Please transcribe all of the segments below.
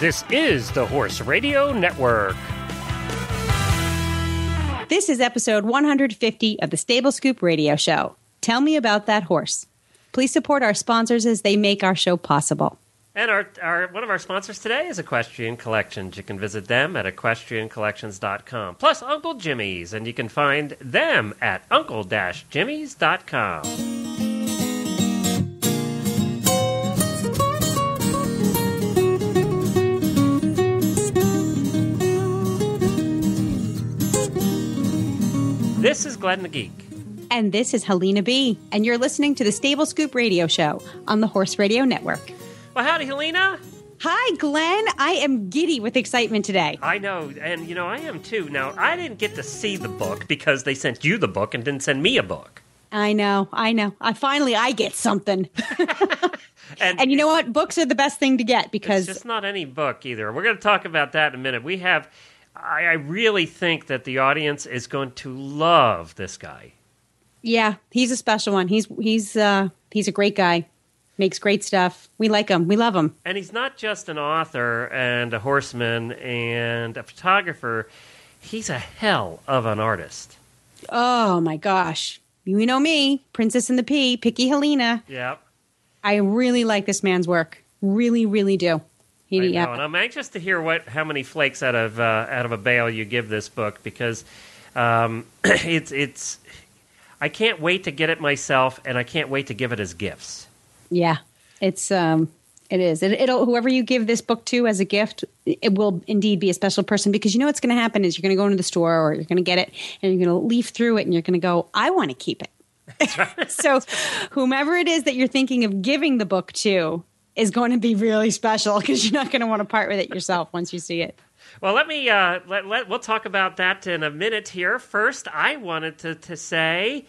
This is the Horse Radio Network. This is episode 150 of the Stable Scoop Radio Show. Tell me about that horse. Please support our sponsors as they make our show possible. And our, our one of our sponsors today is Equestrian Collections. You can visit them at equestriancollections.com. Plus Uncle Jimmy's, and you can find them at uncle-jimmy's.com. This is Glenn the Geek. And this is Helena B. And you're listening to the Stable Scoop Radio Show on the Horse Radio Network. Well, howdy, Helena. Hi, Glenn. I am giddy with excitement today. I know, and you know, I am too. Now, I didn't get to see the book because they sent you the book and didn't send me a book. I know, I know. I finally I get something. And, and you know what? Books are the best thing to get because it's just not any book either. We're going to talk about that in a minute. We have, I, I really think that the audience is going to love this guy. yeah, he's a special one. He's he's uh he's a great guy. Makes great stuff. We like him. We love him. And he's not just an author and a horseman and a photographer. He's a hell of an artist. Oh my gosh. You know me, Princess and the Pea, Picky Helena. Yep. I really like this man's work. Really, really do. He, I know, yeah. and I'm anxious to hear what how many flakes out of uh, out of a bale you give this book because um, it's it's I can't wait to get it myself and I can't wait to give it as gifts. Yeah, it's um, it is. It, it'll whoever you give this book to as a gift, it will indeed be a special person because you know what's going to happen is you're going to go into the store or you're going to get it and you're going to leaf through it and you're going to go, I want to keep it. so, whomever it is that you're thinking of giving the book to is going to be really special because you're not going to want to part with it yourself once you see it. Well, let me uh, let, let we'll talk about that in a minute here. First, I wanted to to say.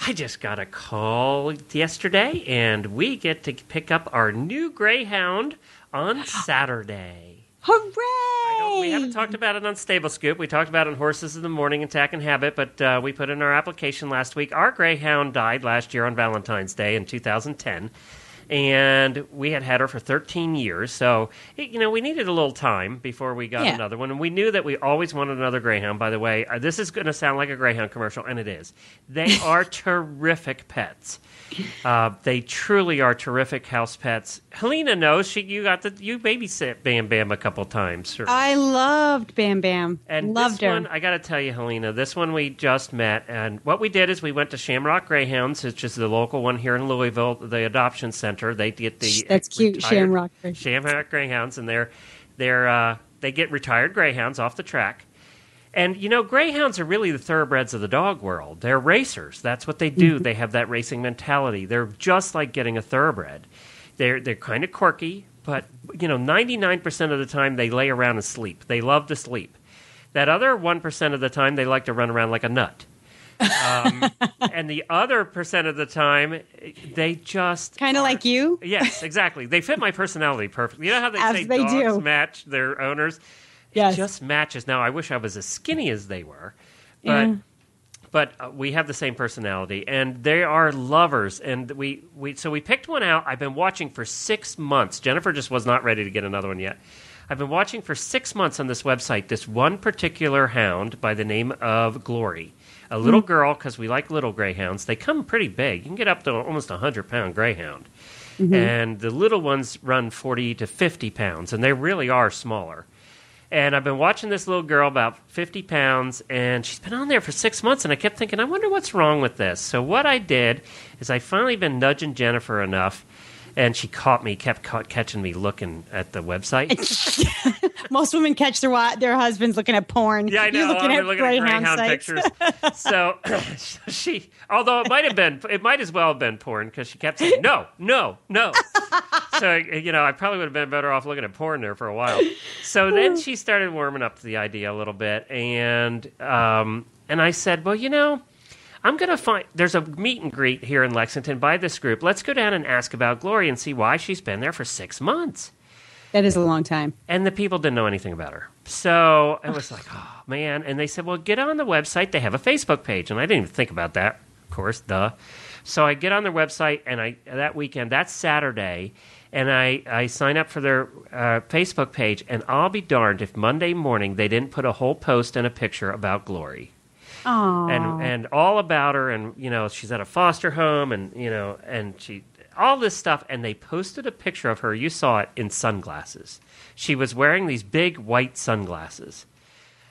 I just got a call yesterday, and we get to pick up our new Greyhound on Saturday. Hooray! We haven't talked about it on Stable Scoop. We talked about it on Horses in the Morning and Tack and Habit, but uh, we put in our application last week. Our Greyhound died last year on Valentine's Day in 2010, and we had had her for 13 years. So, you know, we needed a little time before we got Yeah. another one. And we knew that we always wanted another Greyhound, by the way. Uh, this is going to sound like a Greyhound commercial, and it is. They are terrific pets. Uh, they truly are terrific house pets. Helena knows she you got the you babysit Bam Bam a couple times. or- I loved Bam Bam. and loved this her. one, I got to tell you, Helena, this one we just met, and what we did is we went to Shamrock Greyhounds, which is the local one here in Louisville, the adoption center. They get the That's cute, Shamrock Greyhounds. Shamrock Greyhounds, and they're they're uh, they get retired greyhounds off the track. And you know, greyhounds are really the thoroughbreds of the dog world. They're racers. That's what they Mm-hmm. do. They have that racing mentality. They're just like getting a thoroughbred. They're they're kind of quirky, but you know, ninety nine percent of the time they lay around and sleep. They love to sleep. That other one percent of the time they like to run around like a nut. Um, and the other percent of the time they just kind of like you. Yes, exactly. They fit my personality perfectly. You know how they As say they dogs do. match their owners? Yes. It just matches. Now, I wish I was as skinny as they were, but Yeah. but uh, we have the same personality, and they are lovers. And we, we so we picked one out. I've been watching for six months. Jennifer just was not ready to get another one yet. I've been watching for six months on this website this one particular hound by the name of Glory. A little hmm. girl, because we like little greyhounds. They come pretty big. You can get up to almost a hundred pound greyhound, mm-hmm. and the little ones run forty to fifty pounds, and they really are smaller. And I've been watching this little girl, about 50 pounds, and she's been on there for six months. And I kept thinking, I wonder what's wrong with this. So, what I did is I finally been nudging Jennifer enough, and she caught me, kept ca- catching me looking at the website. Most women catch their wa- their husbands looking at porn. Yeah, I know. You're looking I'm at looking at Greyhound, Greyhound sites. pictures. so she, although it might have been, it might as well have been porn because she kept saying no, no, no. so you know, I probably would have been better off looking at porn there for a while. So then she started warming up to the idea a little bit, and um, and I said, well, you know. I'm going to find there's a meet and greet here in Lexington by this group. Let's go down and ask about Glory and see why she's been there for six months That is a long time. and the people didn't know anything about her. So I was like, oh man. And they said, well, get on the website. They have a Facebook page, and I didn't even think about that. Of course, duh. So I get on their website, and I that weekend, that's Saturday, and I, I sign up for their uh, Facebook page, and I'll be darned if Monday morning they didn't put a whole post and a picture about Glory Aww. and and all about her and you know she's at a foster home and you know and she all this stuff and they posted a picture of her you saw it in sunglasses she was wearing these big white sunglasses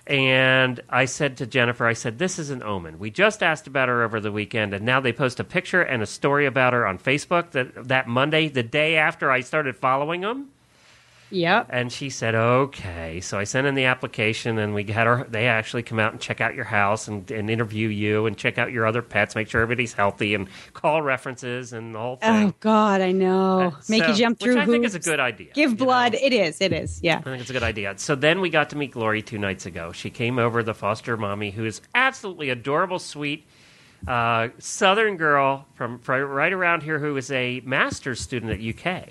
and I said to Jennifer, I said, this is an omen. We just asked about her over the weekend, and now they post a picture and a story about her on Facebook that, that Monday, the day after I started following them. Yep. And she said, "Okay." So I sent in the application, and we had her. They actually come out and check out your house and, and interview you and check out your other pets, make sure everybody's healthy, and call references and the whole thing. Oh God, I know. Uh, Make so- you jump through which I think is a good idea. Give blood. know? It is. It is. Yeah. I think it's a good idea. So then we got to meet Glory two nights ago. She came over, the foster mommy, who is absolutely adorable, sweet, uh, Southern girl from, from right around here, who is a master's student at UK.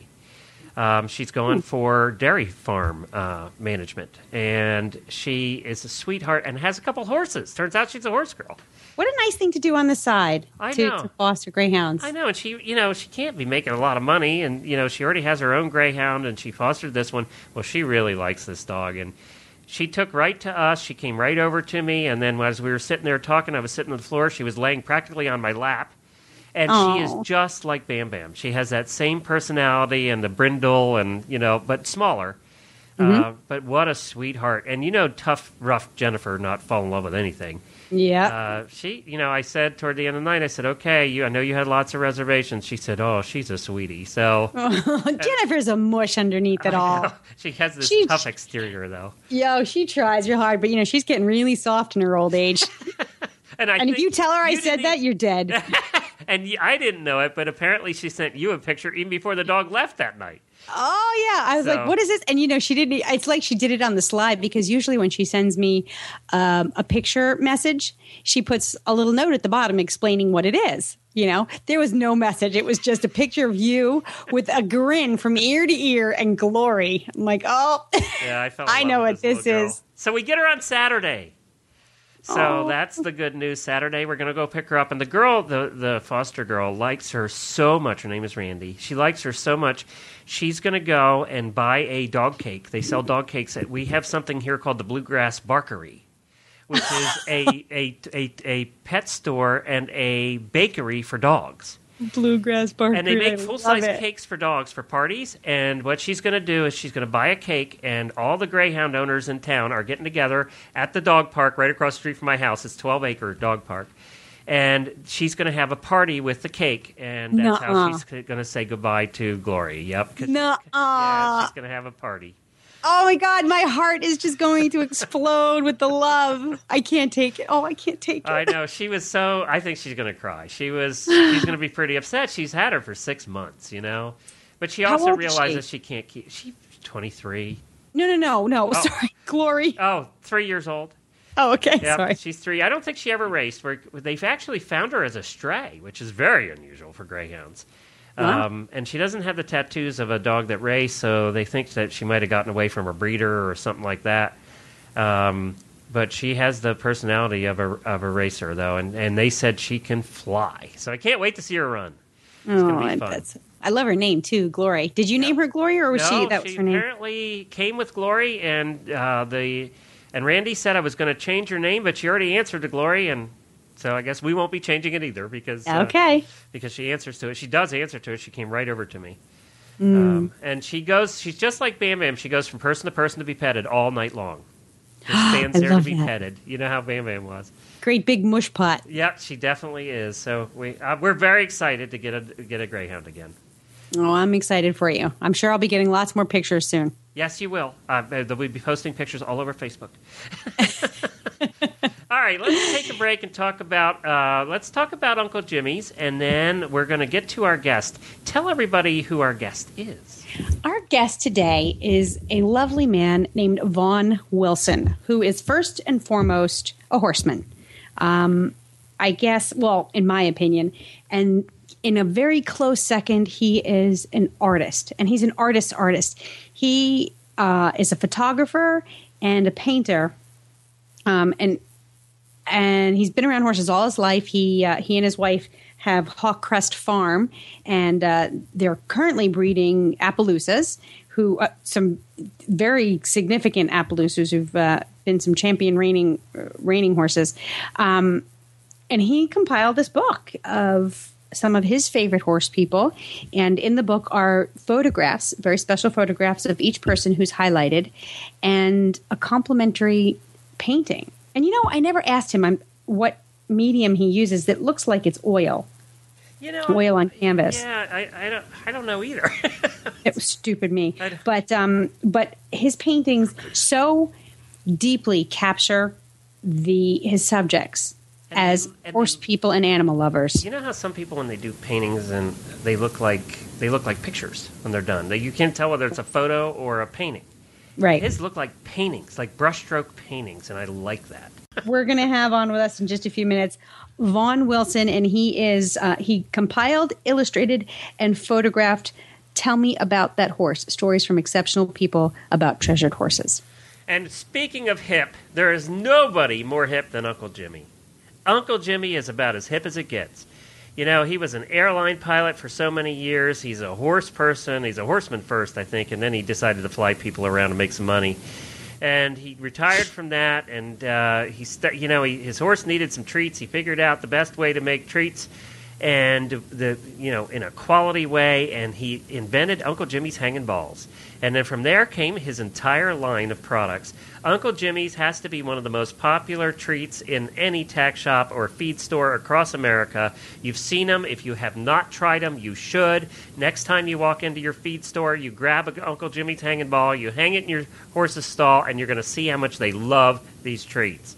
Um, she's going for dairy farm uh, management, and she is a sweetheart and has a couple horses. Turns out she's a horse girl. What a nice thing to do on the side I to, know. to foster greyhounds. I know, and she, you know, she can't be making a lot of money, and you know, she already has her own greyhound, and she fostered this one. Well, she really likes this dog, and she took right to us. She came right over to me, and then as we were sitting there talking, I was sitting on the floor. She was laying practically on my lap, and she is just like Bam Bam. She has that same personality and the brindle, and you know, but smaller. Uh, but what a sweetheart! And you know, tough, rough Jennifer not fall in love with anything. yeah. Uh, she, you know, I said toward the end of the night, I said, "Okay, you, I know you had lots of reservations." She said, "Oh, she's a sweetie." So Jennifer's a mush underneath it all. she has this She- tough exterior, though. Yo, she tries real hard, but you know she's getting really soft in her old age. And, I And if you tell her I said didn't that, you're dead. And I didn't know it, but apparently she sent you a picture even before the dog left that night. Oh yeah, I was So- like, "What is this?" And you know, she didn't. It's like she did it on the slide because usually when she sends me um, a picture message, she puts a little note at the bottom explaining what it is. You know, there was no message; it was just a picture of you with a grin from ear to ear and glory. I'm like, "Oh, Yeah, I felt. I know what this is. So we get her on Saturday. So Oh. that's the good news. Saturday, we're going to go pick her up, and the girl, the the foster girl, likes her so much. Her name is Randy. She likes her so much. She's going to go and buy a dog cake. They sell dog cakes. At, we have something here called the Bluegrass Barkery, which is a, a, a, a pet store and a bakery for dogs bluegrass bar." and they make full size cakes for dogs for parties. And what she's going to do is she's going to buy a cake, and all the greyhound owners in town are getting together at the dog park right across the street from my house. It's twelve acre dog park. And she's going to have a party with the cake, and that's how Nuh-uh. she's going to say goodbye to Glory. Yep. Nuh-uh. Yeah, she's going to have a party. Oh my god, my heart is just going to explode with the love. I can't take it. Oh, I can't take it. I know she was so. I think she's going to cry. She was. She's going to be pretty upset. She's had her for six months, you know, but she also is she? realizes she can't keep. She's twenty three. No, no, no, no. Oh. Sorry, Glory. Oh, three years old. Oh, okay. Yeah, Sorry. she's three. I don't think she ever raced. We're, they've actually found her as a stray, which is very unusual for greyhounds. Wow. Um, and she doesn't have the tattoos of a dog that raced, so they think that she might have gotten away from a breeder or something like that. Um, but she has the personality of a of a racer, though, and, and they said she can fly. So I can't wait to see her run. It's oh, gonna be fun. that's. I love her name too, Glory. Did you name her Glory, or was no, she? That was her name. apparently came with Glory, and uh, the and Randy said I was going to change her name, but she already answered to Glory, and so I guess we won't be changing it either because uh, Okay. because she answers to it. She does answer to it. She came right over to me, Mm. um, and she goes. She's just like Bam Bam. She goes from person to person to be petted all night long. Just stands there to be that. petted. You know how Bam Bam was. Great big mush pot. Yep, she definitely is. So we uh, we're very excited to get a get a greyhound again. Oh, I'm excited for you. I'm sure I'll be getting lots more pictures soon. Yes, you will. Uh, they'll be posting pictures all over Facebook. all right, let's take a break and talk about. Uh, let's talk about Uncle Jimmy's, and then we're going to get to our guest. Tell everybody who our guest is. Our guest today is a lovely man named Vaughn Wilson, who is first and foremost a horseman. Um, I guess, well, in my opinion, and in a very close second, he is an artist, and he's an artist artist. He uh, is a photographer and a painter, um, and and he's been around horses all his life. He uh, he and his wife have Hawk Crest Farm, and uh, they're currently breeding Appaloosas, who uh, some very significant Appaloosas who've uh, been some champion reining reining horses. Um, and he compiled this book of some of his favorite horse people. And in the book are photographs, very special photographs of each person who's highlighted, and a complimentary painting. And you know, I never asked him what medium he uses that looks like it's oil. You know, oil on canvas. Yeah, I, I don't, I don't know either. it was stupid me, but um, but his paintings so deeply capture the his subjects And as horse they- people and animal lovers. You know how some people when they do paintings and they look like they look like pictures when they're done. They, you can't tell whether it's a photo or a painting. Right. His look like paintings, like brushstroke paintings, and I like that. We're going to have on with us in just a few minutes Vaughn Wilson, and he is uh, he compiled, illustrated, and photographed. Tell me about that horse. Stories from exceptional people about treasured horses. And speaking of hip, there is nobody more hip than Uncle Jimmy. Uncle Jimmy is about as hip as it gets. You know, he was an airline pilot for so many years. He's a horse person. He's a horseman first, I think, and then he decided to fly people around and make some money. And he retired from that, and uh, he, st- you know, he, his horse needed some treats. He figured out the best way to make treats, and the, you know, in a quality way. And he invented Uncle Jimmy's hanging balls. And then from there came his entire line of products. Uncle Jimmy's has to be one of the most popular treats in any tack shop or feed store across America. You've seen them. If you have not tried them, you should. Next time you walk into your feed store, you grab a Uncle Jimmy's hanging ball, you hang it in your horse's stall, and you're going to see how much they love these treats.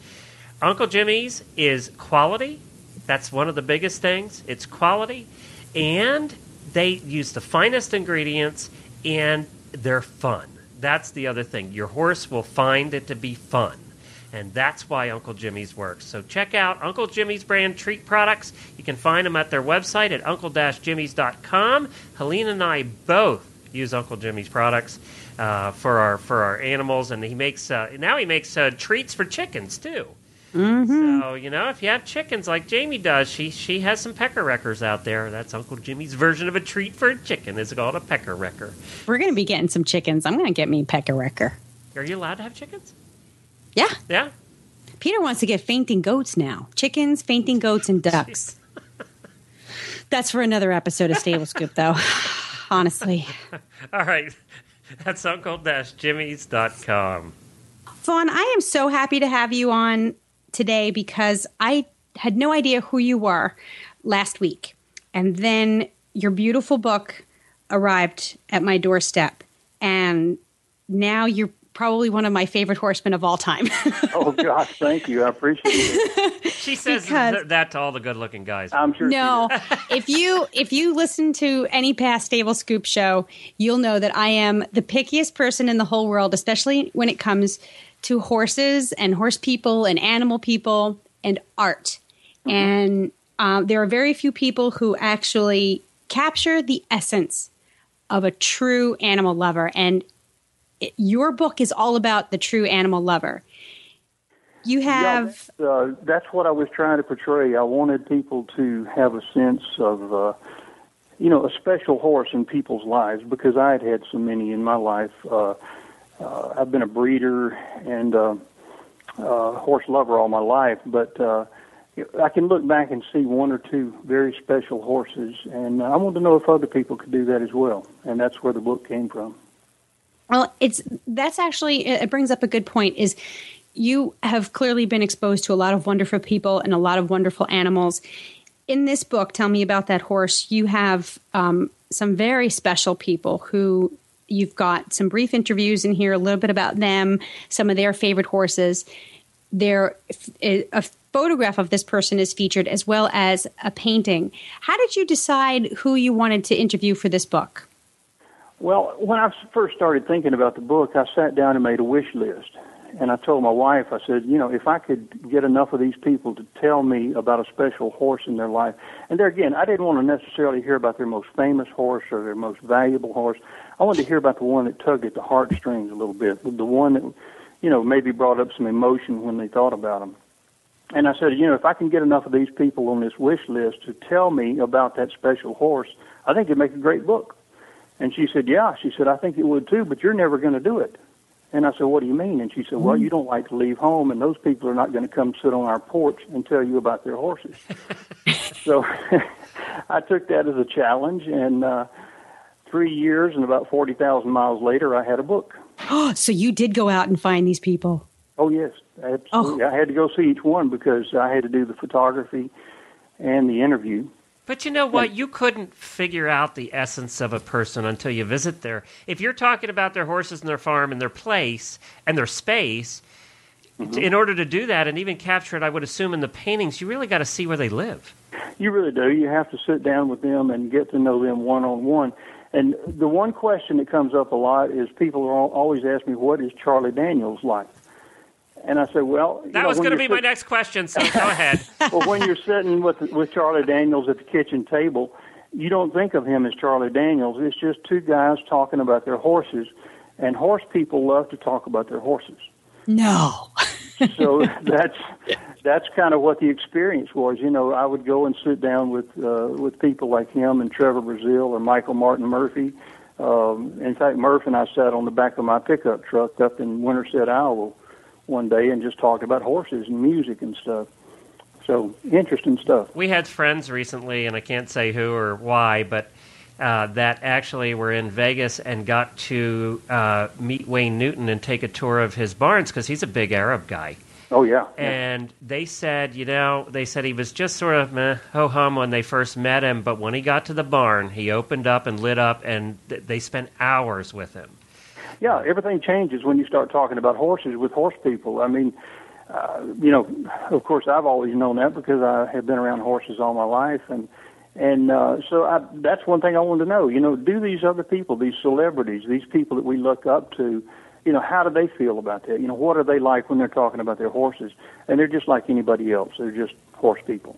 Uncle Jimmy's is quality. That's one of the biggest things. It's quality, and they use the finest ingredients, and they're fun. That's the other thing. Your horse will find it to be fun. And that's why Uncle Jimmy's works. So check out Uncle Jimmy's brand treat products. You can find them at their website at uncle-jimmys.com. Helene and I both use Uncle Jimmy's products uh, for our for our animals, and he makes uh, now he makes uh, treats for chickens too. Mm-hmm. So you know, if you have chickens like Jamie does, she she has some pecker wreckers out there. That's Uncle Jimmy's version of a treat for a chicken. It's called a pecker wrecker. We're going to be getting some chickens. I'm going to get me a pecker wrecker. Are you allowed to have chickens? Yeah. Yeah. Peter wants to get fainting goats now. Chickens, fainting goats, and ducks. That's for another episode of Stable Scoop, though. Honestly. All right. That's uncle-jimmys.com. Vaughn, I am so happy to have you on today because I had no idea who you were last week. And then your beautiful book arrived at my doorstep. And now you're probably one of my favorite horsemen of all time. Oh gosh, thank you. I appreciate it. She says Because- th- that to all the good-looking guys. I'm sure. no, if you if you listen to any past Stable Scoop show, you'll know that I am the pickiest person in the whole world, especially when it comes to horses and horse people and animal people and art. And um, there are very few people who actually capture the essence of a true animal lover. And it, your book is all about the true animal lover. You Yeah, have. that's, uh, that's what I was trying to portray. I wanted people to have a sense of, uh, you know, a special horse in people's lives because I had had so many in my life. Uh, uh, I've been a breeder and uh, uh, horse lover all my life, but uh, I can look back and see one or two very special horses, and I wanted to know if other people could do that as well, and that's where the book came from. Well, it's that's actually it brings up a good point. Is you have clearly been exposed to a lot of wonderful people and a lot of wonderful animals. In this book, tell me about that horse. You have um, some very special people who you've got some brief interviews in here, a little bit about them, some of their favorite horses. There, a photograph of this person is featured as well as a painting. How did you decide who you wanted to interview for this book? Well, when I first started thinking about the book, I sat down and made a wish list. And I told my wife, I said, you know, if I could get enough of these people to tell me about a special horse in their life, and there again, I didn't want to necessarily hear about their most famous horse or their most valuable horse. I wanted to hear about the one that tugged at the heartstrings a little bit, the one that, you know, maybe brought up some emotion when they thought about them. and I said, you know, if I can get enough of these people on this wish list to tell me about that special horse, I think it'd make a great book. And she said, yeah. She said, I think it would too, but you're never going to do it. And I said, what do you mean? And she said, well, you don't like to leave home, and those people are not going to come sit on our porch and tell you about their horses. so I took that as a challenge, and uh, three years and about 40,000 miles later, I had a book. Oh, so you did go out and find these people. Oh yes, absolutely. Oh. I had to go see each one because I had to do the photography and the interview. But you know what? You couldn't figure out the essence of a person until you visit there. If you're talking about their horses and their farm and their place and their space, mm-hmm. in order to do that and even capture it, I would assume in the paintings, you really got to see where they live. You really do. You have to sit down with them and get to know them one on one. And the one question that comes up a lot is people always ask me, "What is Charlie Daniels like?" And I said, well, that know, was going to be sit- my next question. So go ahead. well, when you're sitting with with Charlie Daniels at the kitchen table, you don't think of him as Charlie Daniels. It's just two guys talking about their horses, and horse people love to talk about their horses. No. so that's that's kind of what the experience was. You know, I would go and sit down with uh, with people like him and Trevor Brazile or Michael Martin Murphey. Um, in fact, Murph and I sat on the back of my pickup truck up in Winterset, Iowa one day and just talked about horses and music and stuff. So interesting stuff. We had friends recently, and I can't say who or why, but uh, that actually were in Vegas and got to uh, meet Wayne Newton and take a tour of his barns because he's a big Arab guy. Oh yeah. And they said, you know, they said he was just sort of meh, ho hum when they first met him, but when he got to the barn, he opened up and lit up, and th- they spent hours with him yeah, everything changes when you start talking about horses with horse people. I mean, uh, you know, of course, I've always known that because I have been around horses all my life, and and uh, so I, that's one thing I wanted to know. You know, do these other people, these celebrities, these people that we look up to, you know, how do they feel about that? You know, what are they like when they're talking about their horses? And they're just like anybody else. They're just horse people.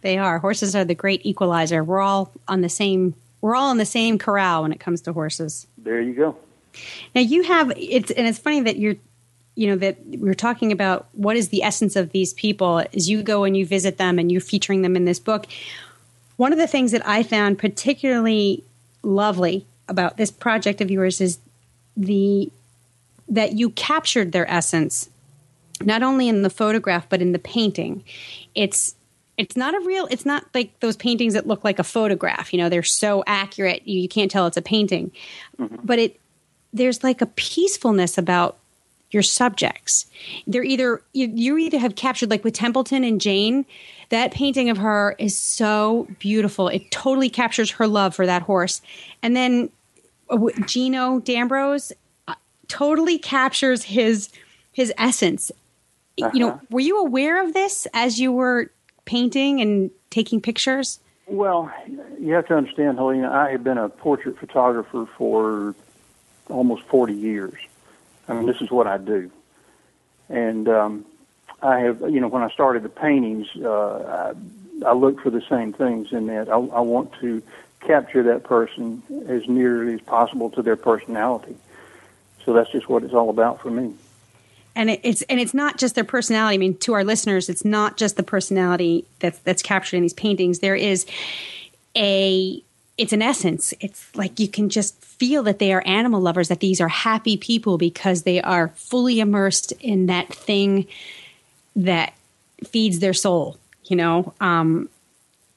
They are. Horses are the great equalizer. We're all on the same. We're all in the same corral when it comes to horses. There you go. Now you have it's and it's funny that you're you know that we're talking about what is the essence of these people as you go and you visit them and you're featuring them in this book. One of the things that I found particularly lovely about this project of yours is the that you captured their essence not only in the photograph but in the painting. It's it's not a real it's not like those paintings that look like a photograph you know they're so accurate you, you can't tell it's a painting mm-hmm. but it there's like a peacefulness about your subjects. They're either you, you either have captured like with Templeton and Jane, that painting of her is so beautiful. It totally captures her love for that horse. And then uh, Gino D'Ambrose uh, totally captures his his essence. Uh-huh. You know, uh-huh. were you aware of this as you were painting and taking pictures? Well, you have to understand, Helena, I have been a portrait photographer for almost 40 years. I mean, this is what I do. And um, I have, you know, when I started the paintings, uh, I, I look for the same things in that. I, I want to capture that person as nearly as possible to their personality. So that's just what it's all about for me. And it's and it's not just their personality. I mean, to our listeners, it's not just the personality that's that's captured in these paintings. There is a it's an essence. It's like you can just feel that they are animal lovers, that these are happy people because they are fully immersed in that thing that feeds their soul, you know? Um,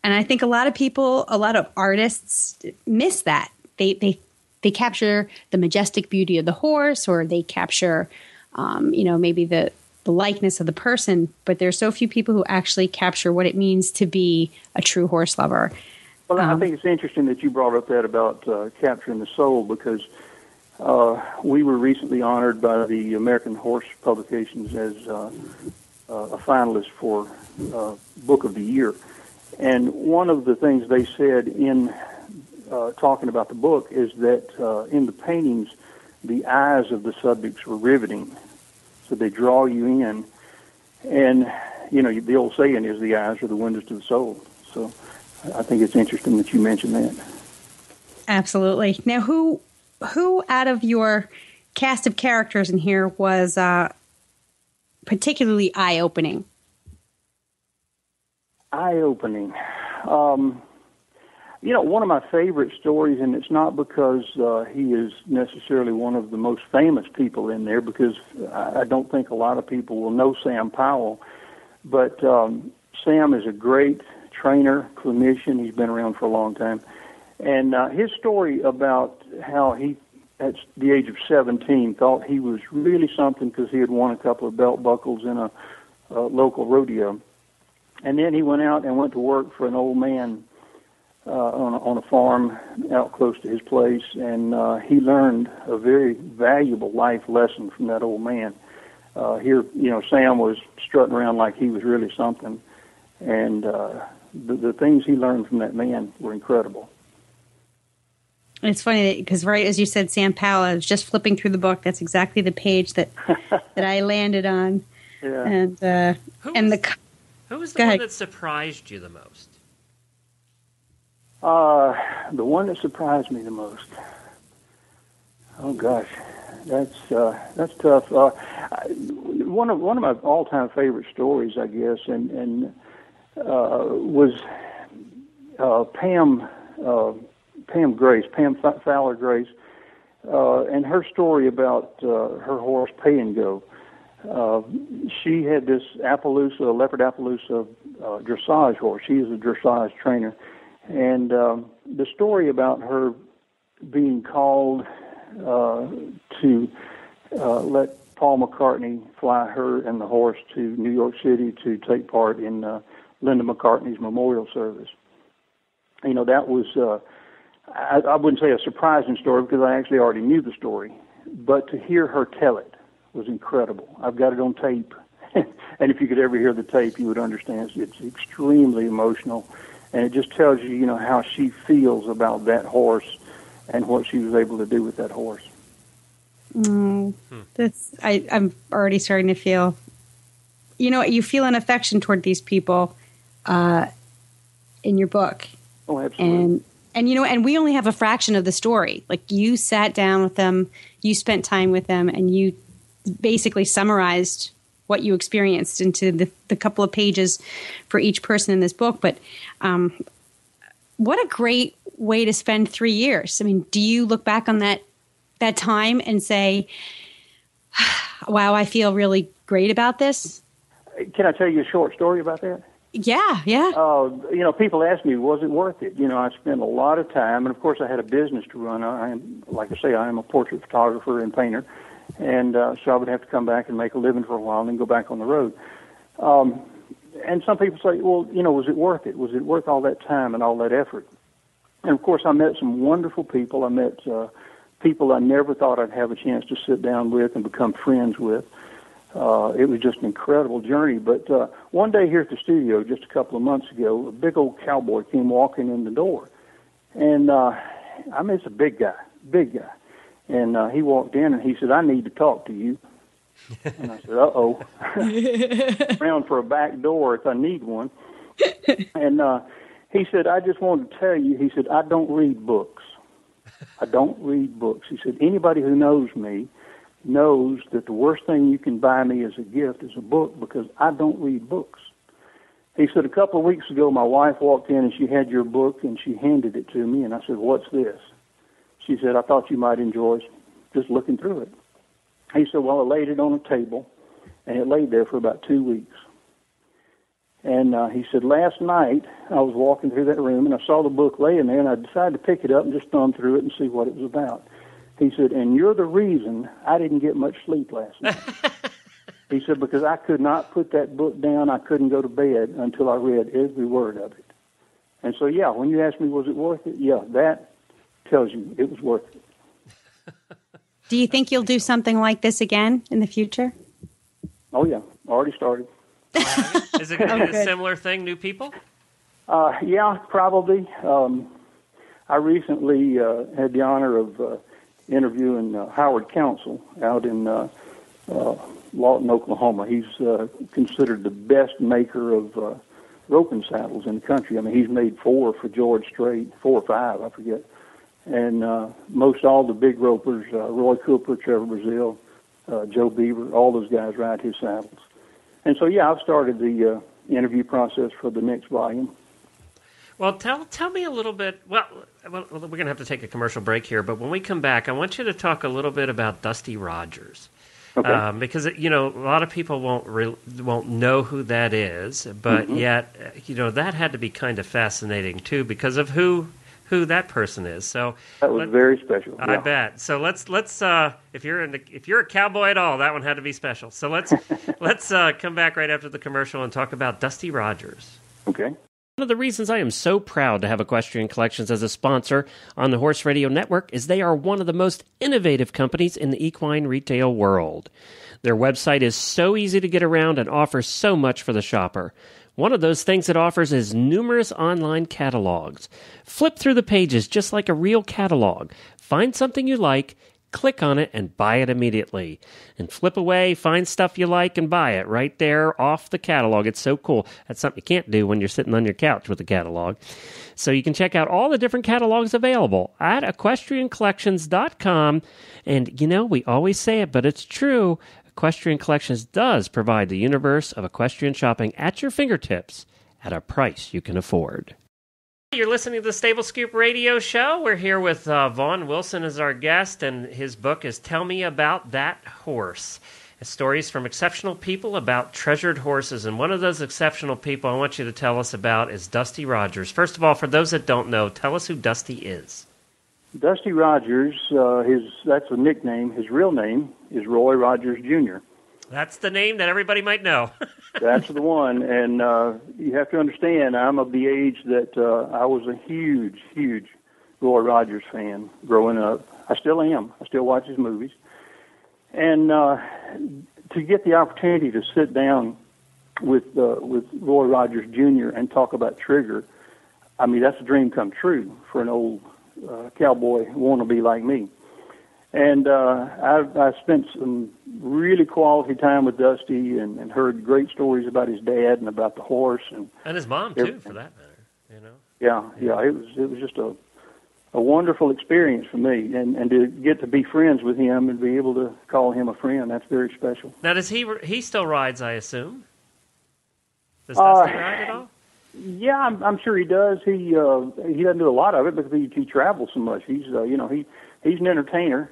and I think a lot of people, a lot of artists miss that. They, they, they capture the majestic beauty of the horse or they capture, um, you know, maybe the, the likeness of the person, but there's so few people who actually capture what it means to be a true horse lover. Well, um, I think it's interesting that you brought up that about uh, capturing the soul because uh, we were recently honored by the American Horse Publications as uh, uh a finalist for uh, Book of the Year. And one of the things they said in uh, talking about the book is that in the paintings, the eyes of the subjects were riveting. So they draw you in. And, you know, the old saying is the eyes are the windows to the soul. So I think it's interesting that you mentioned that. Absolutely. Now, who who out of your cast of characters in here was uh, particularly eye opening? eye opening. Um, you know, one of my favorite stories, and it's not because uh, he is necessarily one of the most famous people in there, because I, I don't think a lot of people will know Sam Powell. But um, Sam is a great trainer, clinician. He's been around for a long time. And uh, his story about how he, at the age of 17, thought he was really something because he had won a couple of belt buckles in a, a local rodeo. And then he went out and went to work for an old man uh, on, a, on a farm out close to his place, and uh, he learned a very valuable life lesson from that old man. Uh, here, you know, Sam was strutting around like he was really something, and uh, the, the things he learned from that man were incredible. It's funny because right as you said, Sam Powell. I was just flipping through the book. That's exactly the page that that I landed on. Yeah. And uh, and was, the who was the Go one ahead. that surprised you the most? Uh, the one that surprised me the most. Oh gosh, that's uh, that's tough. Uh, I, one of one of my all-time favorite stories, I guess, and and was uh, Pam uh, Pam Grace, Pam Fowler Grace, uh, and her story about uh, her horse Pay and Go. Uh, she had this Appaloosa, leopard Appaloosa uh, dressage horse. She is a dressage trainer, and um, the story about her being called uh, to uh, let Paul McCartney fly her and the horse to New York City to take part in uh, Linda McCartney's memorial service. You know, that was, uh, I, I wouldn't say a surprising story because I actually already knew the story, but to hear her tell it was incredible. I've got it on tape. and if you could ever hear the tape, you would understand it's extremely emotional. And it just tells you, you know, how she feels about that horse and what she was able to do with that horse. Mm, that's I, I'm already starting to feel. You know, you feel an affection toward these people uh, in your book, Oh, absolutely. and and you know, and we only have a fraction of the story. Like you sat down with them, you spent time with them, and you basically summarized what you experienced into the, the couple of pages for each person in this book. But um, what a great way to spend three years. I mean, do you look back on that that time and say, "Wow, I feel really great about this"? Can I tell you a short story about that? Yeah, yeah. Uh, you know, people ask me, was it worth it? You know, I spent a lot of time, and of course, I had a business to run. I am, like I say, I am a portrait photographer and painter, and uh, so I would have to come back and make a living for a while, and then go back on the road. Um, and some people say, well, you know, was it worth it? Was it worth all that time and all that effort? And of course, I met some wonderful people. I met uh, people I never thought I'd have a chance to sit down with and become friends with. Uh, it was just an incredible journey. But uh, one day here at the studio, just a couple of months ago, a big old cowboy came walking in the door, and uh, I mean, it's a big guy, big guy, and uh, he walked in and he said, "I need to talk to you." and I said, "Uh oh." Around for a back door if I need one. and uh, he said, "I just wanted to tell you." He said, "I don't read books. I don't read books." He said, "Anybody who knows me." Knows that the worst thing you can buy me as a gift is a book because I don't read books. He said, A couple of weeks ago, my wife walked in and she had your book and she handed it to me. And I said, What's this? She said, I thought you might enjoy just looking through it. He said, Well, I laid it on a table and it laid there for about two weeks. And uh, he said, Last night I was walking through that room and I saw the book laying there and I decided to pick it up and just thumb through it and see what it was about. He said, and you're the reason I didn't get much sleep last night. he said, because I could not put that book down. I couldn't go to bed until I read every word of it. And so, yeah, when you ask me, was it worth it? Yeah, that tells you it was worth it. Do you think you'll do something like this again in the future? Oh, yeah, already started. Is it going to be a similar thing, new people? Uh, yeah, probably. Um, I recently uh, had the honor of uh, interviewing uh, Howard Council out in uh, uh, Lawton, Oklahoma. He's uh, considered the best maker of uh, roping saddles in the country. I mean, he's made four for George Strait, four or five, I forget. And uh, most all the big ropers, uh, Roy Cooper, Trevor Brazile, uh, Joe Beaver, all those guys ride his saddles. And so, yeah, I've started the uh, interview process for the next volume. Well, tell tell me a little bit. Well, well we're going to have to take a commercial break here, but when we come back, I want you to talk a little bit about Dusty Rogers. Okay. Um, because you know a lot of people won't re- won't know who that is, but Mm-hmm. yet uh, you know that had to be kind of fascinating too because of who who that person is. So that was let- very special. I yeah. bet. So let's let's uh, if you're in the, if you're a cowboy at all, that one had to be special. So let's let's uh, come back right after the commercial and talk about Dusty Rogers. Okay. One of the reasons I am so proud to have Equestrian Collections as a sponsor on the Horse Radio Network is they are one of the most innovative companies in the equine retail world. Their website is so easy to get around and offers so much for the shopper. One of those things it offers is numerous online catalogs. Flip through the pages just like a real catalog. Find something you like, click on it, and buy it immediately. And flip away, find stuff you like, and buy it right there off the catalog. It's so cool. That's something you can't do when you're sitting on your couch with a catalog. So you can check out all the different catalogs available at equestriancollections.com. And you know, we always say it, but it's true. Equestrian Collections does provide the universe of equestrian shopping at your fingertips at a price you can afford. You're listening to the Stable Scoop Radio Show. We're here with uh, Vaughn Wilson as our guest, and his book is Tell Me About That Horse. Stories from exceptional people about treasured horses. And one of those exceptional people I want you to tell us about is Dusty Rogers. First of all, for those that don't know, tell us who Dusty is. Dusty Rogers, uh, his that's a nickname. His real name is Roy Rogers Jr. That's the name that everybody might know. That's the one, and uh, you have to understand. I'm of the age that uh, I was a huge, huge Roy Rogers fan growing up. I still am. I still watch his movies, and uh, to get the opportunity to sit down with uh, with Roy Rogers Jr. and talk about Trigger, I mean that's a dream come true for an old uh, cowboy wannabe like me. And uh, I, I spent some really quality time with Dusty and, and heard great stories about his dad and about the horse. And and his mom, too, for that matter. You know? yeah, yeah, it was it was just a a wonderful experience for me, and and to get to be friends with him and be able to call him a friend, that's very special. Now, does he he still rides? I assume. Does Uh, Dusty ride at all? Yeah, I'm, I'm sure he does. He uh, he doesn't do a lot of it because he, he travels so much. He's uh, you know he he's an entertainer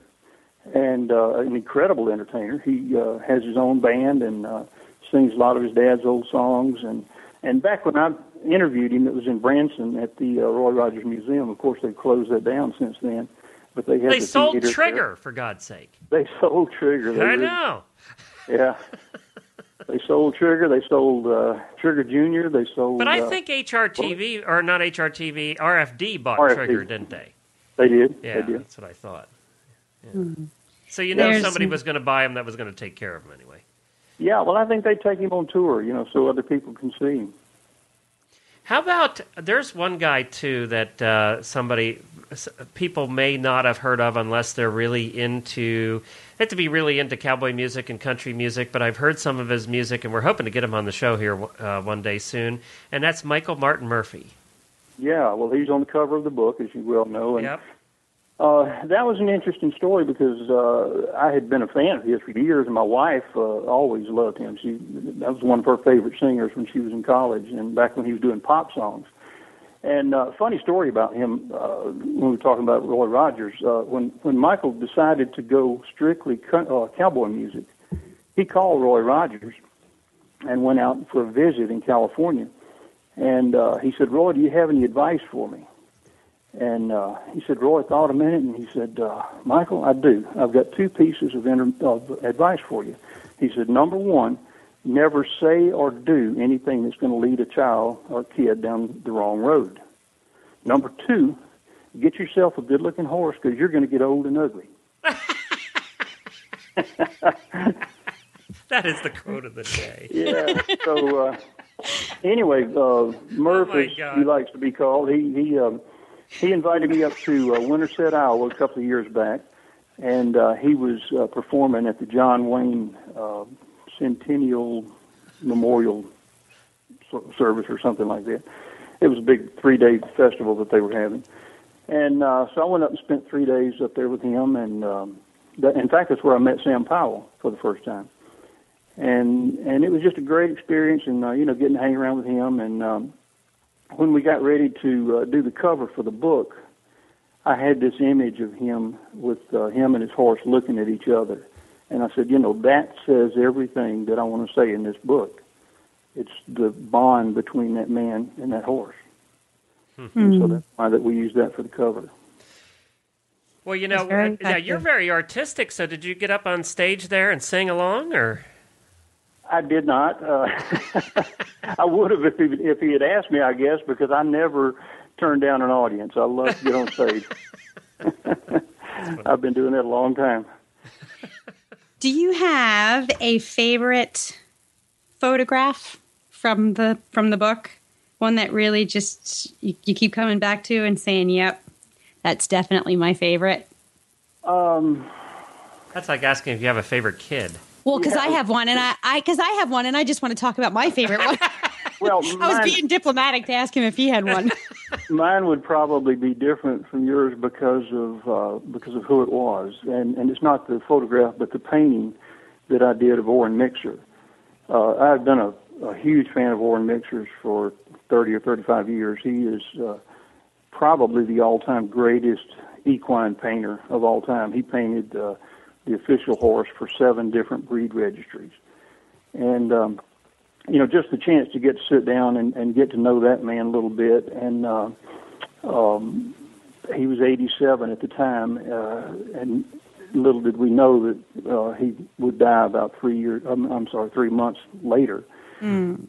and uh, an incredible entertainer. He uh, has his own band and uh, sings a lot of his dad's old songs. And and back when I interviewed him, it was in Branson at the uh, Roy Rogers Museum. Of course, they've closed that down since then. But they had They the sold theater there. Trigger, for God's sake. They sold Trigger. They I really- know. Yeah. They sold Trigger. They sold uh, Trigger Junior. They sold. But I uh, think HRTV, or not HRTV, RFD bought RFD. Trigger, didn't they? they did. Yeah, They did. that's what I thought. Yeah. So you know There's- somebody was going to buy him that was going to take care of him anyway. Yeah, well, I think they take him on tour, you know, so other people can see him. How about there's one guy too that uh, somebody people may not have heard of unless they're really into they have to be really into cowboy music and country music. But I've heard some of his music, and we're hoping to get him on the show here uh, one day soon. And that's Michael Martin Murphey. Yeah, well, he's on the cover of the book, as you well know, and Yep. Uh, that was an interesting story because uh, I had been a fan of his for years, and my wife uh, always loved him. She that was one of her favorite singers when she was in college, and back when he was doing pop songs. And uh, funny story about him uh, when we were talking about Roy Rogers. Uh, when when Michael decided to go strictly co- uh, cowboy music, he called Roy Rogers and went out for a visit in California. And uh, he said, "Roy, do you have any advice for me?" And uh, he said, Roy thought a minute, and he said, uh, Michael, I do. I've got two pieces of, inter- of advice for you. He said, number one, never say or do anything that's going to lead a child or kid down the wrong road. Number two, get yourself a good-looking horse because you're going to get old and ugly. That is the quote of the day. Yeah. so uh, anyway, uh, Murph, Oh, he likes to be called, he he um, he invited me up to uh, Winterset, Iowa, a couple of years back, and uh, he was uh, performing at the John Wayne uh, Centennial Memorial service or something like that. It was a big three-day festival that they were having, and uh, so I went up and spent three days up there with him, and um, that, in fact, that's where I met Sam Powell for the first time. and and it was just a great experience, and uh, you know, getting to hang around with him. And um, when we got ready to uh, do the cover for the book, I had this image of him with uh, him and his horse looking at each other, and I said, you know, that says everything that I want to say in this book. It's the bond between that man and that horse. Hmm. And so that's why that we use that for the cover. Well, you know, It's very uh, now you're very artistic. So, did you get up on stage there and sing along, or I did not. Uh, I would have if he if he had asked me, I guess, because I never turn down an audience. I love to get on stage. I've been doing that a long time. Do you have a favorite photograph from the from the book? One that really just you, you keep coming back to and saying, "Yep, that's definitely my favorite." Um, that's like asking if you have a favorite kid? Well, because I have one, and I, I, because I have one, and I just want to talk about my favorite one. well, I was being diplomatic to ask him if he had one. mine would probably be different from yours because of uh, because of who it was, and and it's not the photograph, but the painting that I did of Orren Mixer. Uh, I've been a, a huge fan of Orren Mixer's for 30 or 35 years. He is uh, probably the all-time greatest equine painter of all time. He painted uh, the official horse for seven different breed registries, and um, you know, just the chance to get to sit down and, and get to know that man a little bit. And uh, um, he was 87 at the time, uh, and little did we know that uh, he would die about three years. I'm, I'm sorry, three months later.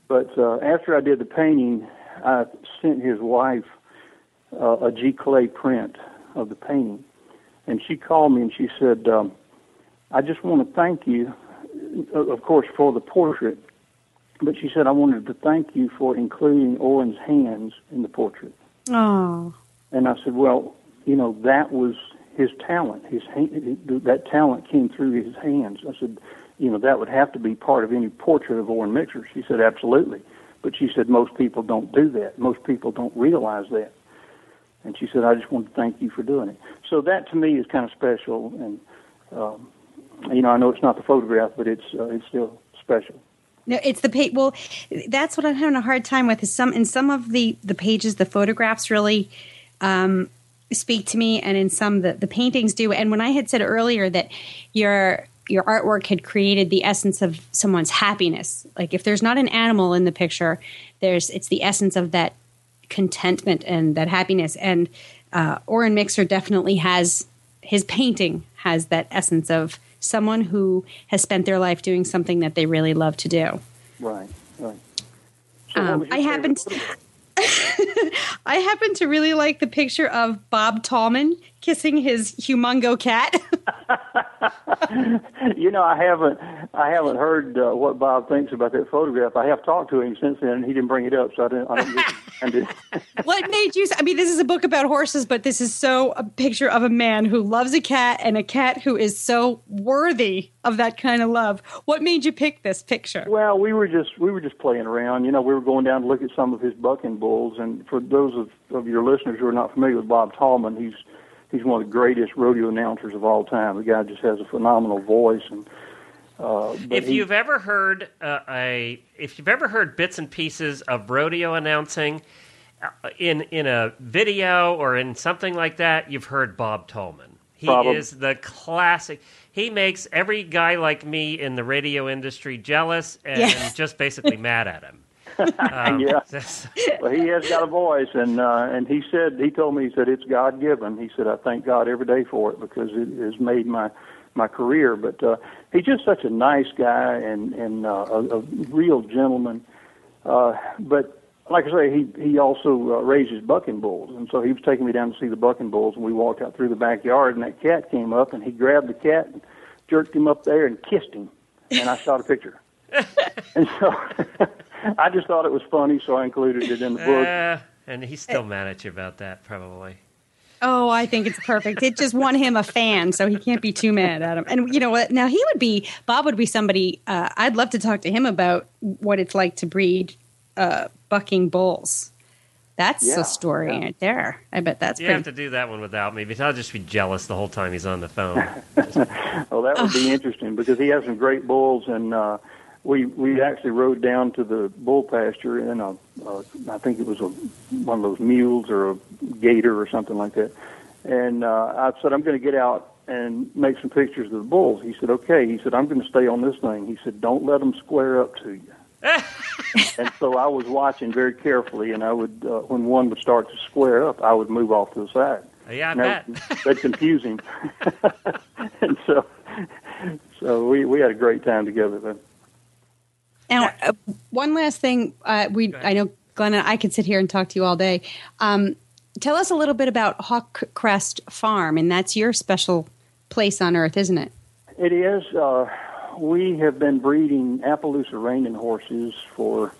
But uh, after I did the painting, I sent his wife uh, a giclée print of the painting, and she called me and she said, um, "I just want to thank you, uh, of course, for the portrait." But she said, I wanted to thank you for including Orren's hands in the portrait. Oh, And I said, well, you know, that was his talent. His hand, that talent came through his hands. I said, you know, that would have to be part of any portrait of Orren Mixer. She said, absolutely. But she said, most people don't do that. Most people don't realize that. And she said, I just want to thank you for doing it. So that to me is kind of special. And, um, you know, I know it's not the photograph, but it's, uh, it's still special. no, it's the page. Well, that's what I'm having a hard time with. Is some in some of the the pages, the photographs really um, speak to me, and in some the the paintings do. And when I had said earlier that your your artwork had created the essence of someone's happiness, like if there's not an animal in the picture, there's it's the essence of that contentment and that happiness. And uh, Orren Mixer definitely has his painting has that essence of someone who has spent their life doing something that they really love to do. Right, right. So Um, I favorite photograph? I happen to really like the picture of Bob Tallman kissing his humongo cat. you know, I haven't, I haven't heard uh, what Bob thinks about that photograph. I have talked to him since then, and he didn't bring it up, so I didn't. I offended. what made you? I mean, this is a book about horses, but this is so a picture of a man who loves a cat and a cat who is so worthy of that kind of love. What made you pick this picture? well, we were just, we were just playing around. You know, we were going down to look at some of his bucking bulls, and for those of, of your listeners who are not familiar with Bob Tallman, he's he's one of the greatest rodeo announcers of all time. The guy just has a phenomenal voice, and uh, if he- you've ever heard uh, a, if you've ever heard bits and pieces of rodeo announcing uh, in in a video or in something like that, you've heard Bob Tallman. He Probably. is the classic. He makes every guy like me in the radio industry jealous and Yes. just basically mad at him. Um, Yeah. well, he has got a voice, and uh, and he said he told me he said it's God given. He said I thank God every day for it because it has made my my career. But uh, he's just such a nice guy and and uh, a, a real gentleman. Uh, but like I say, he he also uh, raises bucking bulls, and so he was taking me down to see the bucking bulls, and we walked out through the backyard, and that cat came up, and he grabbed the cat and jerked him up there and kissed him, and I shot a picture. and so I just thought it was funny, so I included it in the book. Uh, and he's still mad at you about that, probably. Oh, I think it's perfect. It just won him a fan, so he can't be too mad at him. And you know what? Now he would be Bob would be somebody uh, I'd love to talk to him about what it's like to breed uh, bucking bulls. That's Yeah, a story yeah. right there. I bet that's You pretty. have to do that one without me because I'll just be jealous the whole time he's on the phone. Well, that would be interesting because he has some great bulls, and uh, we we actually rode down to the bull pasture in a, uh, I think it was a one of those mules or a gator or something like that. And uh, I said, I'm going to get out and make some pictures of the bulls. He said, okay. He said, I'm going to stay on this thing. He said, don't let them square up to you. and so I was watching very carefully, and I would, uh, when one would start to square up, I would move off to the side. Yeah, I And that, bet. him. and so, so we we had a great time together then. Now, uh, one last thing. Uh, we I know Glenn and I could sit here and talk to you all day. Um, tell us a little bit about Hawkcrest Farm, and that's your special place on earth, isn't it? It is. Uh, we have been breeding Appaloosa reining horses for,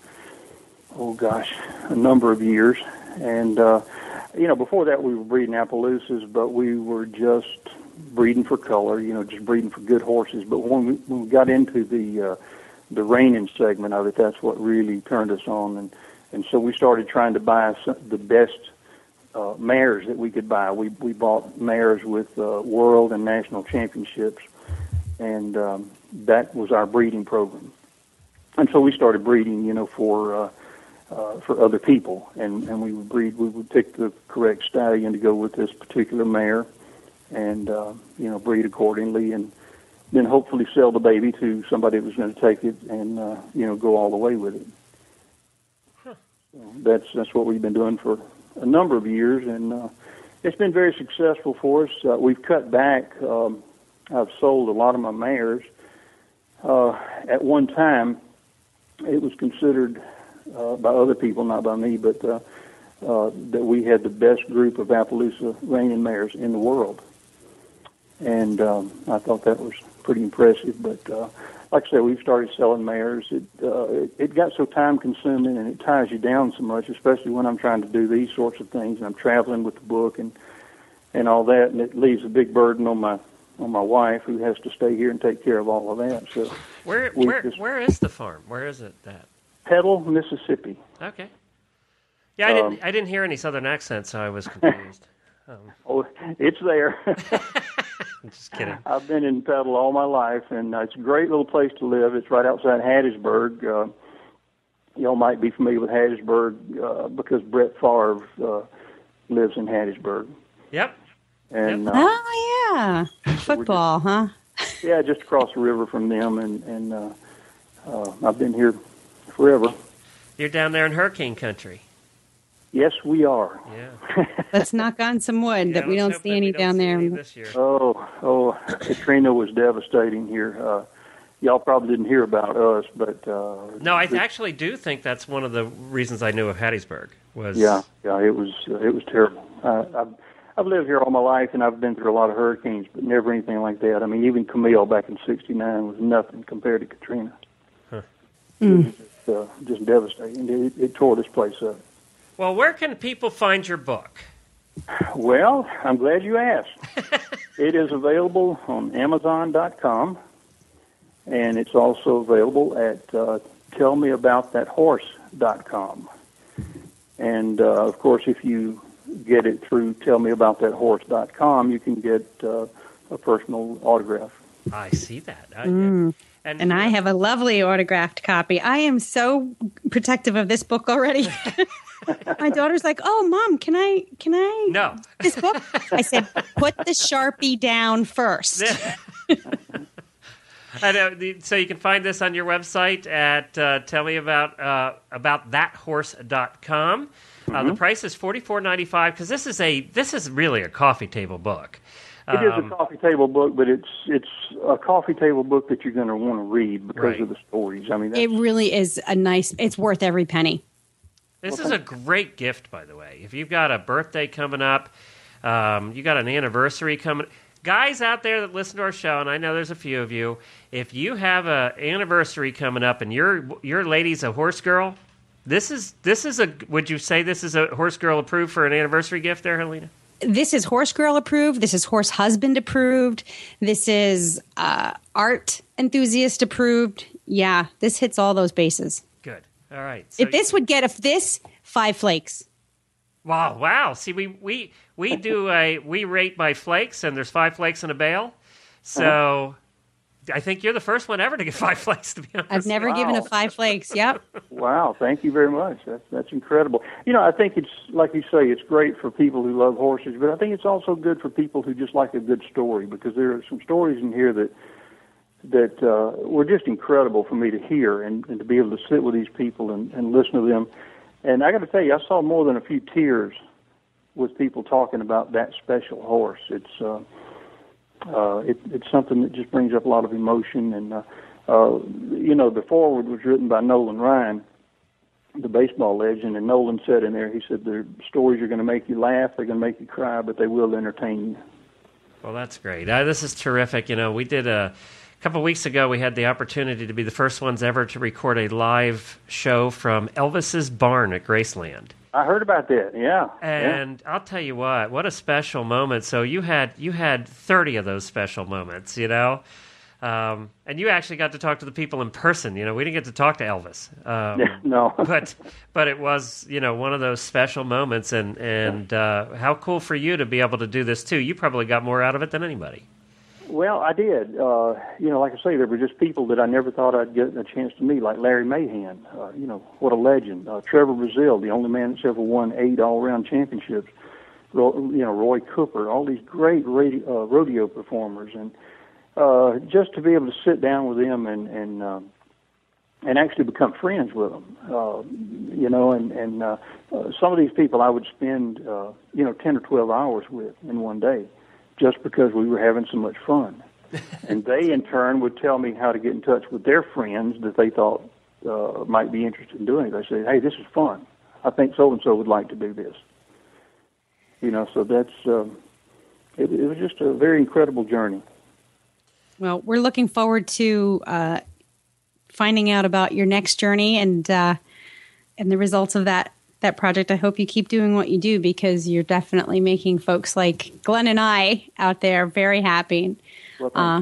oh gosh, a number of years. And, uh, you know, before that we were breeding Appaloosas, but we were just breeding for color, you know, just breeding for good horses. But when we, when we got into the, uh, the reining segment of it, that's what really turned us on. And, and so we started trying to buy some, the best uh, mares that we could buy. We we bought mares with uh, world and national championships, and um, that was our breeding program. And so we started breeding, you know, for uh, uh, for other people, and and we would breed. We would pick the correct stallion to go with this particular mare, and uh, you know, breed accordingly, and then hopefully sell the baby to somebody that was going to take it and uh, you know go all the way with it. So that's that's what we've been doing for a number of years, and uh, it's been very successful for us. Uh, we've cut back. Um, I've sold a lot of my mares. Uh, at one time, it was considered uh, by other people, not by me, but uh, uh, that we had the best group of Appaloosa reining mares in the world, and um, I thought that was pretty impressive. But uh, like I said, we've started selling mares. It, uh, it it got so time consuming and it ties you down so much, especially when I'm trying to do these sorts of things and I'm traveling with the book and and all that, and it leaves a big burden on my on my wife who has to stay here and take care of all of that. So, Where where just- where is the farm? Where is it at? Petal, Mississippi. Okay. Yeah, I Um, didn't I didn't hear any southern accent, so I was confused. Oh, it's there. I'm just kidding. I've been in Petal all my life, and uh, it's a great little place to live. It's right outside Hattiesburg. Uh, y'all might be familiar with Hattiesburg uh, because Brett Favre uh, lives in Hattiesburg, Yep. and uh, Oh yeah, football, huh? yeah, just across the river from them. And and uh, uh, I've been here forever. You're down there in hurricane country. Yes, we are. Yeah. Let's knock on some wood that we don't see any don't down see there. any this year. Oh, oh, Katrina was devastating here. Uh, y'all probably didn't hear about us, but uh, No, I the- actually do think that's one of the reasons I knew of Hattiesburg was Yeah, yeah, it was uh, it was terrible. Uh, I've I've lived here all my life, and I've been through a lot of hurricanes, but never anything like that. I mean, even Camille back in '69 was nothing compared to Katrina. Huh. It was just, uh, just devastating. It, it tore this place up. Well, where can people find your book? Well, I'm glad you asked. it is available on Amazon.com, and it's also available at uh, TellMeAboutThatHorse.com. And uh, of course, if you get it through TellMeAboutThatHorse.com, you can get uh, a personal autograph. I see that. I, Mm. and, And I have a lovely autographed copy. I am so protective of this book already. My daughter's like, "Oh, mom, can I can I no. this book?" I said, "Put the Sharpie down first. I know, so you can find this on your website at uh, tell me about uh, about thathorse.com. Uh, the price is forty four ninety five because this is a this is really a coffee table book. It is Um, a coffee table book, but it's it's a coffee table book that you're going to want to read because Right. of the stories. I mean, It really is a nice. It's worth every penny. This is a great gift, by the way. If you've got a birthday coming up, um, you got an anniversary coming. Guys out there that listen to our show, and I know there's a few of you. If you have an anniversary coming up, and your your lady's a horse girl, this is this is a. Would you say this is a horse girl approved for an anniversary gift, there, Helena? This is Horse Girl approved. This is Horse Husband approved. This is uh, art enthusiast approved. Yeah, this hits all those bases. Good. All right. So if this would get if this five flakes. Wow! Wow! See, we we we do a we rate by flakes, and there's five flakes in a bale. So uh-huh. I think you're the first one ever to get five flakes. To be honest, I've never given a five flakes. Yep. Wow, thank you very much. That's that's incredible. You know, I think it's like you say, it's great for people who love horses, but I think it's also good for people who just like a good story because there are some stories in here that that uh, were just incredible for me to hear and, and to be able to sit with these people and, and listen to them. And I got to tell you, I saw more than a few tears with people talking about that special horse. It's uh, uh, it, it's something that just brings up a lot of emotion. And uh, uh, you know, the forward was written by Nolan Ryan, the baseball legend, and Nolan said in there, he said, "The stories are going to make you laugh, they're going to make you cry, but they will entertain you." Well, that's great. Uh, this is terrific. You know, we did a, a couple weeks ago. We had the opportunity to be the first ones ever to record a live show from Elvis's barn at Graceland. I heard about that. Yeah, yeah. And I'll tell you what, what a special moment. So you had you had thirty of those special moments, you know, um, and you actually got to talk to the people in person. You know, we didn't get to talk to Elvis, um, Yeah, no. but but it was you know one of those special moments, and and uh, how cool for you to be able to do this too. You probably got more out of it than anybody. Well, I did. Uh, you know, like I say, there were just people that I never thought I'd get a chance to meet, like Larry Mahan. Uh, you know, what a legend. Uh, Trevor Brazile, the only man that's ever won eight all-around championships. Ro- you know, Roy Cooper, all these great radio, uh, rodeo performers, and uh, just to be able to sit down with them and and um, and actually become friends with them. Uh, you know, and and uh, uh, some of these people I would spend uh, you know ten or twelve hours with in one day just because we were having so much fun. and they, in turn, would tell me how to get in touch with their friends that they thought uh, might be interested in doing it. They said, "Hey, this is fun. I think so and so would like to do this." You know, so that's um, it, it was just a very incredible journey. Well, we're looking forward to uh, finding out about your next journey and uh, and the results of that that project. I hope you keep doing what you do because you're definitely making folks like Glenn and I out there very happy. Well, Uh.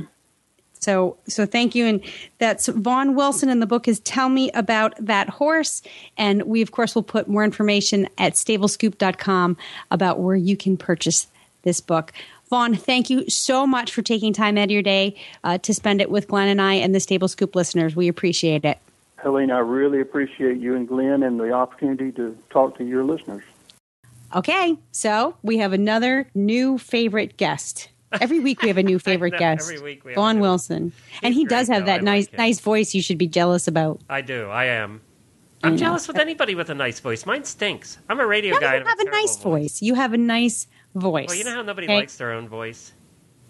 So, so thank you. And that's Vaughn Wilson, and the book is Tell Me About That Horse. And we, of course, will put more information at stablescoop.com about where you can purchase this book. Vaughn, thank you so much for taking time out of your day uh, to spend it with Glenn and I and the Stable Scoop listeners. We appreciate it. Helene, I really appreciate you and Glenn and the opportunity to talk to your listeners. Okay, so we have another new favorite guest. Every week we have a new favorite know, guest. every week we have Vaughn new one. Wilson, and he does have though. that I nice, like nice voice. You should be jealous about. I do. I am. I'm know. jealous with anybody with a nice voice. Mine stinks. I'm a radio No, guy. you and have a terrible nice voice. You have a nice voice. Well, you know how nobody Okay? likes their own voice.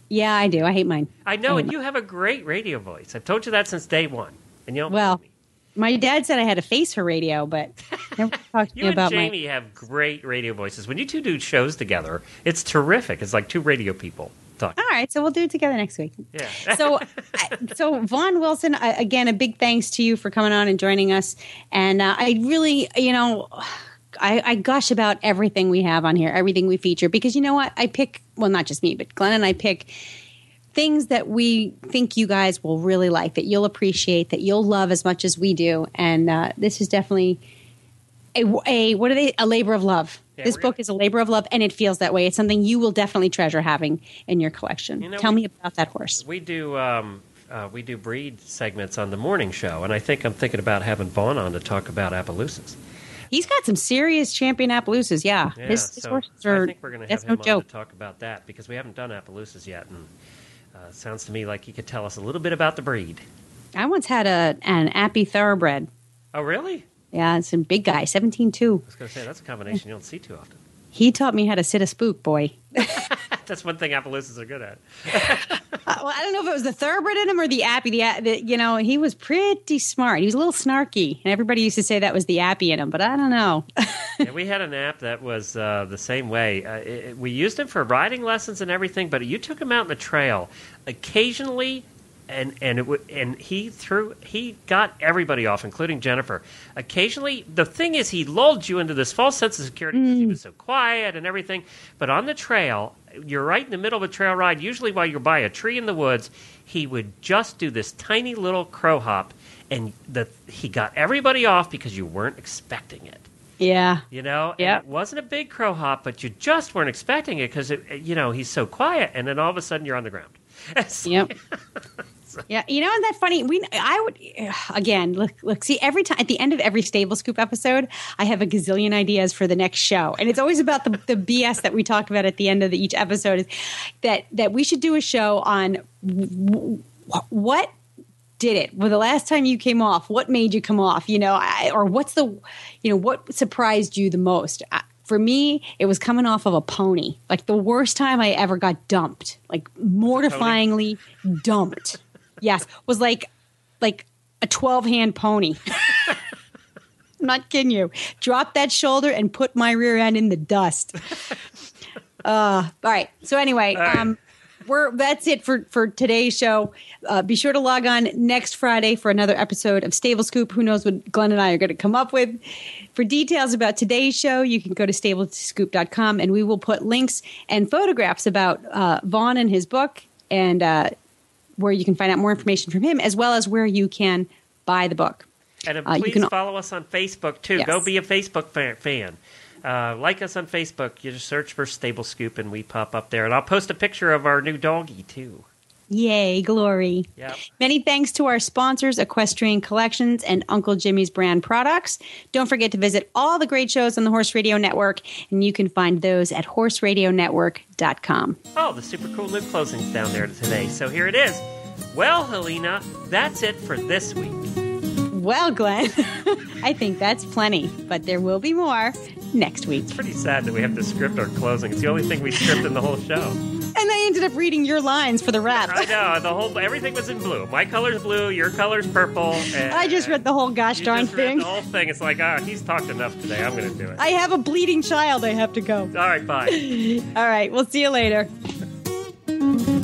Yeah, I do. I hate mine. I know, I and you have a great radio voice. I've told you that since day one, and you don't Well, me. My dad said I had a face for radio, but never talked to You me and about my. Jamie have great radio voices. When you two do shows together, it's terrific. It's like two radio people talking. All right, so we'll do it together next week. Yeah. so, so Vaughn Wilson, again, a big thanks to you for coming on and joining us. And uh, I really, you know, I, I gush about everything we have on here, everything we feature, because you know what? I pick, well, not just me, but Glenn and I pick things that we think you guys will really like, that you'll appreciate, that you'll love as much as we do. And uh, this is definitely a, a what are they? A labor of love. Yeah, this book gonna- is a labor of love, and it feels that way. It's something you will definitely treasure having in your collection. You know, Tell we- me about that horse. we do um, uh, we do breed segments on the morning show, and I think I'm thinking about having Vaughn on to talk about Appaloosas. He's got some serious champion Appaloosas. Yeah, Yeah, his, his so horses are. I think we're going to have that's him no on joke. to talk about that because we haven't done Appaloosas yet, and uh, sounds to me like you could tell us a little bit about the breed. I once had a an Appy thoroughbred. Oh, really? Yeah, it's a big guy, seventeen two. I was going to say that's a combination you don't see too often. He taught me how to sit a spook, boy. That's one thing Appaloosas are good at. Uh, well, I don't know if it was the thoroughbred in him or the Appy. The, the you know he was pretty smart. He was a little snarky, and everybody used to say that was the Appy in him, but I don't know. yeah, we had an app that was uh, the same way. Uh, it, it- we used him for riding lessons and everything, but you took him out in the trail occasionally, and and it would, and he threw he got everybody off, including Jennifer. Occasionally, the thing is, he lulled you into this false sense of security because he was so quiet and everything. But on the trail, you're right in the middle of a trail ride. Usually, while you're by a tree in the woods, he would just do this tiny little crow hop, and the he got everybody off because you weren't expecting it. yeah, You know, Yeah. it wasn't a big crow hop, but you just weren't expecting it because you know he's so quiet, and then all of a sudden you're on the ground. yep. Yeah, you know, isn't that funny? We, I would, again, look, look, see, every time at the end of every Stable Scoop episode, I have a gazillion ideas for the next show, and it's always about the, the BS that we talk about at the end of the, each episode. Is that that we should do a show on w- what did it? Well, the last time you came off, what made you come off? You know, I, or what's the, you know, what surprised you the most? I, for me, it was coming off of a pony. Like the worst time I ever got dumped, like mortifyingly dumped. Yes, was like like a twelve hand pony. I'm not kidding you. Drop that shoulder and put my rear end in the dust. Uh, all right. So anyway, right. um, we're that's it for for today's show. Uh, be sure to log on next Friday for another episode of Stable Scoop. Who knows what Glenn and I are going to come up with? For details about today's show, you can go to stablescoop.com and we will put links and photographs about uh, Vaughn and his book and uh, where you can find out more information from him, as well as where you can buy the book. And uh, Uh, you please can- follow us on Facebook too. Yes. Go be a Facebook fan. Uh, like us on Facebook. You just search for Stable Scoop and we pop up there. And I'll post a picture of our new doggy too. Yay, glory. Yep. Many thanks to our sponsors, Equestrian Collections and Uncle Jimmy's brand products. Don't forget to visit all the great shows on the Horse Radio Network, and you can find those at horseradionetwork.com. Oh, the super cool new closings down there today. So here it is. Well, Helena, that's it for this week. Well, Glenn, I think that's plenty, but there will be more next week. It's pretty sad that we have to script our closing. It's the only thing we script in the whole show. And I ended up reading your lines for the rap. I know the whole everything was in blue. My color's blue, your color's purple. And I just read the whole gosh darn just read thing. the whole thing. It's like, ah, he's talked enough today. I'm going to do it. I have a bleeding child. I have to go. All right, bye. All right, we'll see you later.